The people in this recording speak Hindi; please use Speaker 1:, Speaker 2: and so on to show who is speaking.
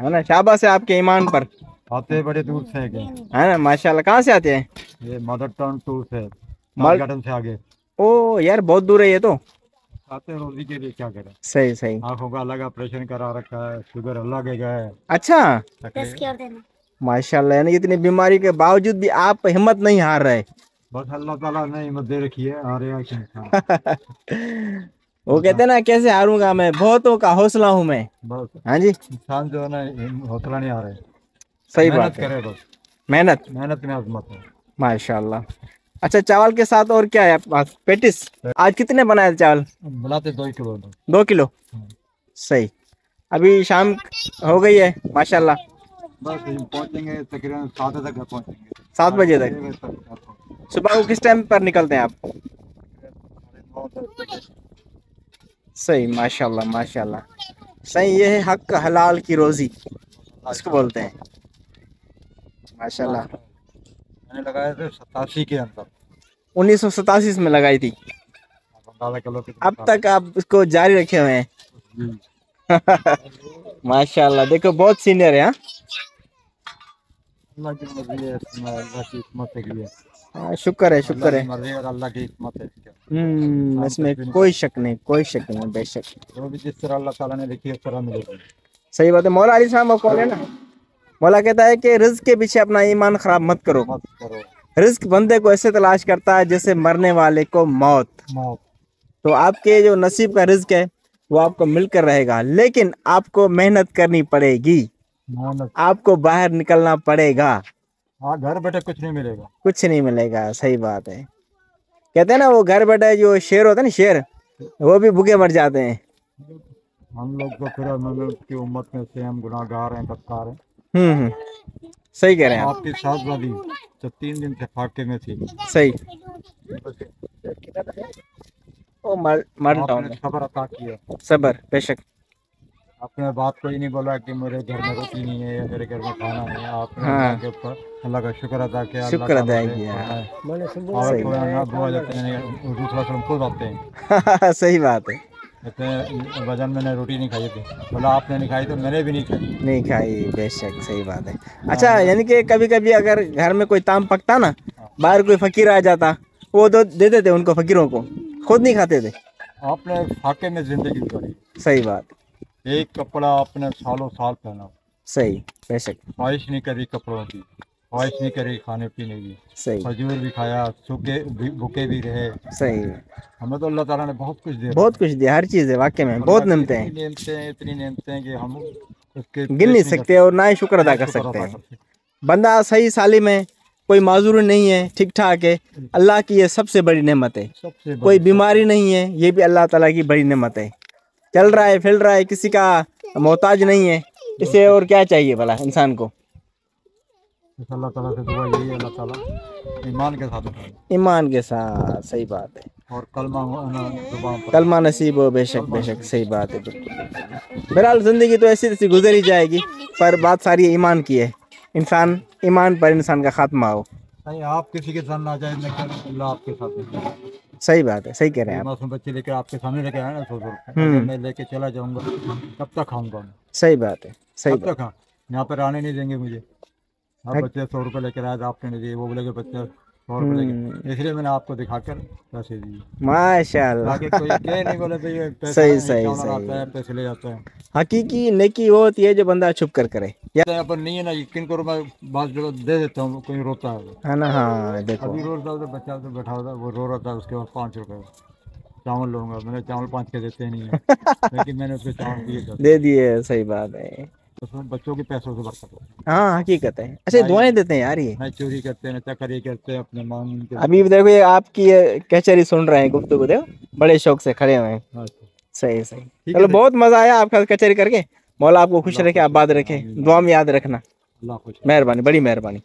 Speaker 1: है ना? शाबाश है आपके ईमान पर।
Speaker 2: आते बड़े दूर से हैं
Speaker 1: है ना? माशाल्लाह कहाँ से आते हैं?
Speaker 2: ये मदर टाउन टूर से
Speaker 1: मल-
Speaker 2: गार्डन से आगे।
Speaker 1: ओ यार बहुत दूर है ये तो।
Speaker 2: आते हैं रोजी के लिए क्या करें?
Speaker 1: सही सही।
Speaker 2: आँखों का अलग ऑपरेशन करा रखा है शुगर अलग है।
Speaker 1: अच्छा? माशाल्लाह यानी इतनी बीमारी के बावजूद भी आप हिम्मत नहीं हार रहे।
Speaker 2: बस अल्लाह ताला ने हिम्मत दे रखी है आ रहे हैं
Speaker 1: वो कहते हैं ना कैसे हारूँगा मैं? बहुतों का हौसला हूँ मैं। हाँ जी?
Speaker 2: इंसान जो है ना हौसला नहीं आ रहे
Speaker 1: सही बात है।
Speaker 2: करे बस।
Speaker 1: मेहनत?
Speaker 2: मेहनत में अजमत है।
Speaker 1: माशाल्लाह। अच्छा चावल के साथ और क्या है? आपके पास पेटिस? आज कितने बनाए थे चावल?
Speaker 2: बनाते दो किलो दो
Speaker 1: दो किलो। सही। अभी शाम हो गई है माशाल्लाह।
Speaker 2: बस पहुँचेंगे तकरीबन सात तक पहुँचेंगे।
Speaker 1: सात बजे तक। सुबह को किस टाइम पर निकलते हैं आप। सही माशाल्लाह माशाल्लाह। सही ये है हक हलाल की रोजी। इसको बोलते हैं। माशाल्लाह।
Speaker 2: मैंने लगाए थे सतासी के अंदर।
Speaker 1: उन्नीस सौ सतासी में लगाई थी। अब तक आप इसको जारी रखे हुए हैं। माशाल्लाह देखो बहुत सीनियर है हाँ?
Speaker 2: अल्लाह की मर्ज़ी है अल्लाह की हिकमत है
Speaker 1: हाँ शुक्र है शुक्र है।
Speaker 2: मर्ज़ी और अल्लाह की हिकमत है
Speaker 1: हम्म इसमें कोई शक नहीं कोई शक नहीं बेशक।
Speaker 2: जो भी जिस तरह अल्लाह ताला ने लिखी है उस तरह मिलेगी।
Speaker 1: सही बात है मौला अली साहब कौन है ना? मौला कहता है कि रिज्क के पीछे अपना ईमान खराब मत करो।
Speaker 2: मत करो।
Speaker 1: बंदे को ऐसे तलाश करता है जैसे मरने वाले को मौत।
Speaker 2: मौत।
Speaker 1: तो आपके जो नसीब का रिज्क है वो आपको मिलकर रहेगा लेकिन आपको मेहनत करनी पड़ेगी। आपको बाहर निकलना पड़ेगा।
Speaker 2: हाँ घर बैठे कुछ नहीं मिलेगा।
Speaker 1: कुछ नहीं मिलेगा सही बात है। कहते हैं ना वो घर बैठे जो शेर होता है ना शेर वो भी भूखे मर जाते हैं।
Speaker 2: हम लोग तो फिर मतलब की उम्मत में से हम गुनाहगार हैं बदकार हैं।
Speaker 1: हम्म हम्म। सही कह रहे हैं
Speaker 2: आपकी वाली जो तीन दिन से फाके में थी।
Speaker 1: सही। ओ मर मर डाउन
Speaker 2: खबर अता किया।
Speaker 1: सबर बेशक।
Speaker 2: आपने बात कोई नहीं बोला कि मेरे घर में रोटी नहीं है या मेरे घर में खाना नहीं है। आपने
Speaker 1: हाँ।
Speaker 2: अल्लाह के ऊपर अल्लाह का शुक्र अदा किया
Speaker 1: शुक्र अदा किया।
Speaker 2: है। और दुआ जाते हैं। दूसरा सलम खुद आते हैं।
Speaker 1: सही बात है।
Speaker 2: हैं वज़न मैंने रोटी नहीं खाई थी। बोला आपने नहीं खाई तो मैंने भी नहीं खाई।
Speaker 1: नहीं खाई बेशक सही बात है। अच्छा यानी कि कभी कभी अगर घर में कोई ताम पकता ना बाहर कोई फकीर आ जाता वो दो दे देते उनको फकीरों को। खुद नहीं खाते थे।
Speaker 2: आपने फाके में ज़िंदगी गुजारी।
Speaker 1: सही बात।
Speaker 2: एक कपड़ा आपने सालों साल पहना।
Speaker 1: सही बेशक।
Speaker 2: ख्वाहिश नहीं करी कपड़ों की ख्वाहिश नहीं करी खाने पीने की।
Speaker 1: सही।
Speaker 2: खजूर भी खाया सूखे भी भूखे भी रहे।
Speaker 1: सही।
Speaker 2: हमें तो अल्लाह ताला ने बहुत कुछ दिया।
Speaker 1: बहुत कुछ दिया हर चीज़ है वाकई में बहुत निमते हैं।
Speaker 2: इतनी नेमतें हैं इतनी नेमतें हैं कि हम उसके
Speaker 1: गिन नहीं सकते और ना ही शुक्र अदा कर सकते हैं। बंदा सही साली में कोई माजूर नहीं है ठीक ठाक है अल्लाह की ये सबसे बड़ी नेमत है। कोई बीमारी नहीं है ये भी अल्लाह ताला की बड़ी नेमत है। चल रहा है फिर रहा है किसी का मोहताज नहीं है। इसे और क्या चाहिए भला इंसान को?
Speaker 2: अल्लाह ताला से दुआ यही है अल्लाह ताला ईमान के साथ
Speaker 1: ईमान के साथ सही बात है।
Speaker 2: और कलमा
Speaker 1: कलमा नसीब हो बेशक बेशक सही बात है बिल्कुल। बहरहाल ज़िंदगी तो ऐसी तैसी गुजर ही जाएगी पर बात सारी ईमान की है। इंसान ईमान पर इंसान का खात्मा हो।
Speaker 2: नहीं आप किसी के साथ ना जाए अल्लाह आपके साथ
Speaker 1: सही बात है सही कह रहे हैं
Speaker 2: मासूम बच्चे लेकर आपके सामने लेके आया ना सौ सौ। रुपये
Speaker 1: हम्म।
Speaker 2: मैं लेके चला जाऊँगा कब तक खाऊँगा मैं।
Speaker 1: सही बात है सही
Speaker 2: कब तक खा यहाँ पर आने नहीं देंगे मुझे। आप बच्चे सौ रुपये लेकर आए आपके आपने नहीं दिए वो बोले बच्चे सौ रुपये
Speaker 1: हम्म।
Speaker 2: इसलिए मैंने आपको दिखाकर पैसे दिए।
Speaker 1: माशाल्लाह।
Speaker 2: आगे कोई कहे नहीं बोले भाई ये
Speaker 1: सही, सही, सही।
Speaker 2: है पैसे ले जाता है।
Speaker 1: हकीकी नेकी वो होती है जो बंदा छुप कर करे। या
Speaker 2: यहाँ पर नहीं है ना यकीन करो मैं बात जगह दे देता हूँ कोई रोता है
Speaker 1: है ना हाँ देखो।
Speaker 2: अभी रो रहा था बच्चा तो बैठा था वो रो रहा था उसके बाद पाँच रुपए चावल लूँगा मैंने चावल पाँच के देते नहीं है। लेकिन मैंने उसके चावल दिए
Speaker 1: दे दिए सही बात है।
Speaker 2: उसमें बच्चों के पैसों से बरकत हो।
Speaker 1: हाँ हकीकत है। अच्छा दुआएँ देते हैं यार ये।
Speaker 2: ना चोरी करते हैं ना चकरी करते हैं अपने मांग
Speaker 1: अभी देखो ये आपकी कचहरी सुन रहे हैं गुफ्तगू देखो। बड़े शौक से खड़े हुए हैं।
Speaker 2: अच्छा।
Speaker 1: सही सही। चलो बहुत मज़ा आया आपका कचहरी करके। मौला आपको खुश रखे आबाद रखे दुआ में याद रखना। मेहरबानी बड़ी मेहरबानी।